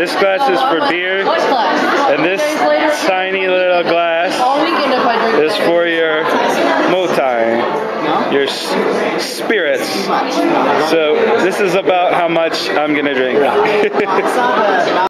This glass is for beer, and this tiny little glass is for your Maotai, your spirits. So this is about how much I'm gonna drink.